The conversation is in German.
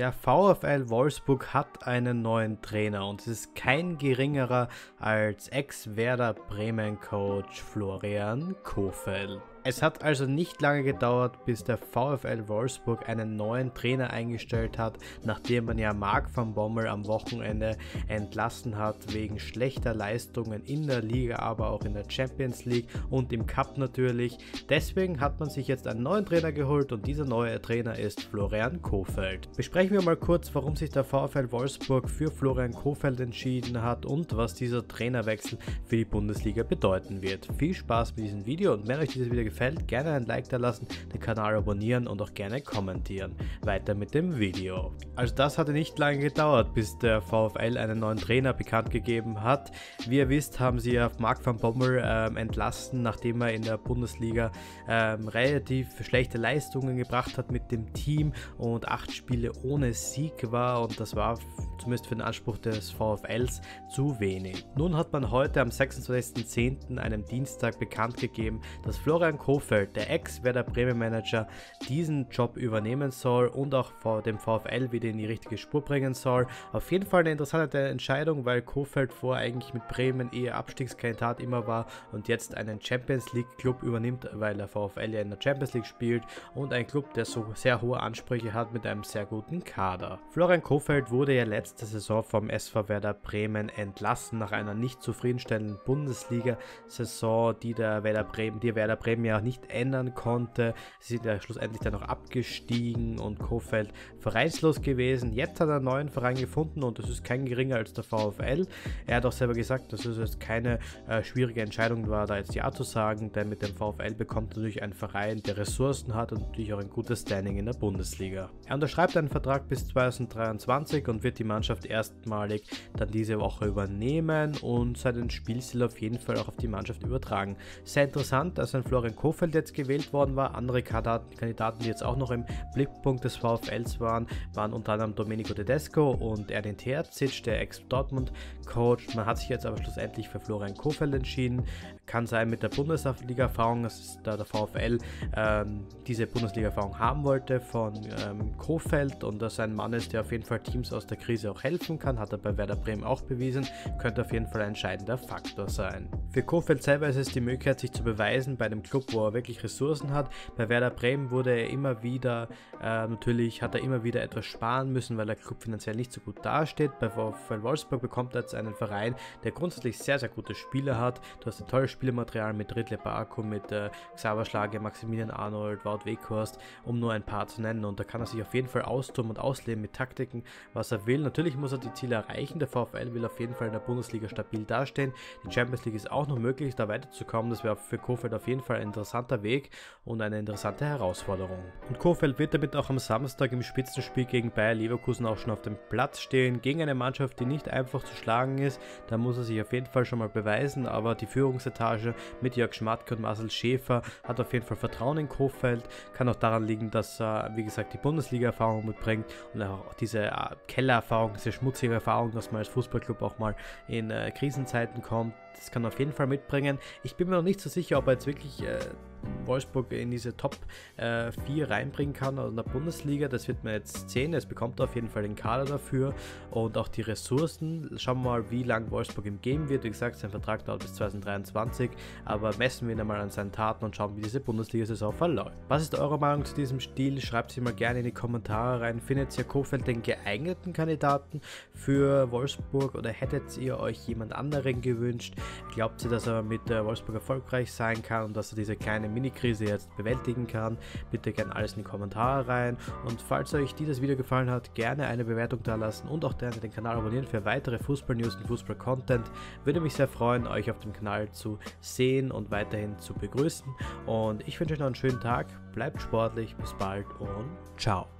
Der VfL Wolfsburg hat einen neuen Trainer und es ist kein geringerer als Ex-Werder Bremen-Coach Florian Kofeld. Es hat also nicht lange gedauert, bis der VfL Wolfsburg einen neuen Trainer eingestellt hat, nachdem man ja Marc van Bommel am Wochenende entlassen hat wegen schlechter Leistungen in der Liga, aber auch in der Champions League und im Cup natürlich. Deswegen hat man sich jetzt einen neuen Trainer geholt und dieser neue Trainer ist Florian Kofeld. Besprechen wir mal kurz, warum sich der VfL Wolfsburg für Florian Kofeld entschieden hat und was dieser Trainerwechsel für die Bundesliga bedeuten wird. Viel Spaß mit diesem Video und wenn euch dieses Video gefällt, gerne ein Like da lassen, den Kanal abonnieren und auch gerne kommentieren. Weiter mit dem Video. Also das hatte nicht lange gedauert, bis der VfL einen neuen Trainer bekannt gegeben hat. Wie ihr wisst, haben sie ja Marc van Bommel ähm, entlassen, nachdem er in der Bundesliga ähm, relativ schlechte Leistungen gebracht hat mit dem Team und acht Spiele ohne Sieg war und das war zumindest für den Anspruch des VfLs zu wenig. Nun hat man heute am 26.10., einem Dienstag, bekannt gegeben, dass Florian Kofeld, der Ex-Werder Bremen Manager, diesen Job übernehmen soll und auch vor dem VfL wieder in die richtige Spur bringen soll. Auf jeden Fall eine interessante Entscheidung, weil Kofeld vor eigentlich mit Bremen eher Abstiegskandidat immer war und jetzt einen Champions League Club übernimmt, weil der VfL ja in der Champions League spielt und ein Club, der so sehr hohe Ansprüche hat mit einem sehr guten Kader. Florian Kofeld wurde ja letzte Saison vom SV Werder Bremen entlassen nach einer nicht zufriedenstellenden Bundesliga-Saison, die der Werder Bremen, die Werder Bremen ja auch nicht ändern konnte. Sie sind ja schlussendlich dann noch abgestiegen und Kofeld vereinslos gewesen. Jetzt hat er einen neuen Verein gefunden und das ist kein geringer als der VfL. Er hat auch selber gesagt, dass es jetzt keine äh, schwierige Entscheidung war, da jetzt Ja zu sagen, denn mit dem VfL bekommt er natürlich einen Verein, der Ressourcen hat und natürlich auch ein gutes Standing in der Bundesliga. Er unterschreibt einen Vertrag bis 2023 und wird die Mannschaft erstmalig dann diese Woche übernehmen und seinen Spielstil auf jeden Fall auch auf die Mannschaft übertragen. Sehr interessant, dass ein Florian Kofeld jetzt gewählt worden war. Andere Kandidaten, die jetzt auch noch im Blickpunkt des VfLs waren, waren unter anderem Domenico Tedesco und Erdin Terzic, der Ex-Dortmund-Coach. Man hat sich jetzt aber schlussendlich für Florian Kofeld entschieden. Kann sein mit der Bundesliga-Erfahrung, dass da der VfL ähm, diese Bundesliga-Erfahrung haben wollte von ähm, Kofeld und dass ein Mann ist, der auf jeden Fall Teams aus der Krise auch helfen kann. Hat er bei Werder Bremen auch bewiesen. Könnte auf jeden Fall ein entscheidender Faktor sein. Für Kofeld selber ist es die Möglichkeit, sich zu beweisen bei einem Club, wo er wirklich Ressourcen hat. Bei Werder Bremen wurde er immer wieder, äh, natürlich hat er immer wieder etwas sparen müssen, weil der Club finanziell nicht so gut dasteht. Bei VfL Wolfsburg bekommt er jetzt einen Verein, der grundsätzlich sehr, sehr gute Spieler hat. Du hast ein tolles Spielematerial mit Ridley Barco, mit äh, Xaver Schlage, Maximilian Arnold, Wout Weghorst, um nur ein paar zu nennen. Und da kann er sich auf jeden Fall austoben und ausleben mit Taktiken, was er will. Natürlich muss er die Ziele erreichen. Der VfL will auf jeden Fall in der Bundesliga stabil dastehen. Die Champions League ist auch noch möglich, da weiterzukommen. Das wäre für Kofeld auf jeden Fall ein interessanter Weg und eine interessante Herausforderung. Und Kofeld wird damit auch am Samstag im Spitzenspiel gegen Bayer Leverkusen auch schon auf dem Platz stehen, gegen eine Mannschaft, die nicht einfach zu schlagen ist. Da muss er sich auf jeden Fall schon mal beweisen, aber die Führungsetage mit Jörg Schmatke und Marcel Schäfer hat auf jeden Fall Vertrauen in Kofeld. Kann auch daran liegen, dass er, wie gesagt, die Bundesliga-Erfahrung mitbringt und auch diese äh, Kellererfahrung, diese schmutzige Erfahrung, dass man als Fußballclub auch mal in äh, Krisenzeiten kommt. Das kann auf jeden Fall mitbringen. Ich bin mir noch nicht so sicher, ob er jetzt wirklich äh, Wolfsburg in diese Top äh, 4 reinbringen kann in der Bundesliga. Das wird man jetzt sehen. Es bekommt auf jeden Fall den Kader dafür und auch die Ressourcen. Schauen wir mal, wie lange Wolfsburg ihm geben wird. Wie gesagt, sein Vertrag dauert bis 2023, aber messen wir ihn einmal an seinen Taten und schauen, wie diese Bundesliga-Saison verläuft. Was ist eure Meinung zu diesem Stil? Schreibt sie mal gerne in die Kommentare rein. Findet ihr Kofeld den geeigneten Kandidaten für Wolfsburg oder hättet ihr euch jemand anderen gewünscht? Glaubt ihr, dass er mit Wolfsburg erfolgreich sein kann und dass er diese kleine Mini-Krise jetzt bewältigen kann. Bitte gerne alles in die Kommentare rein. Und falls euch dieses Video gefallen hat, gerne eine Bewertung da lassen und auch gerne den Kanal abonnieren für weitere Fußball-News und Fußball-Content. Würde mich sehr freuen, euch auf dem Kanal zu sehen und weiterhin zu begrüßen. Und ich wünsche euch noch einen schönen Tag. Bleibt sportlich. Bis bald und ciao.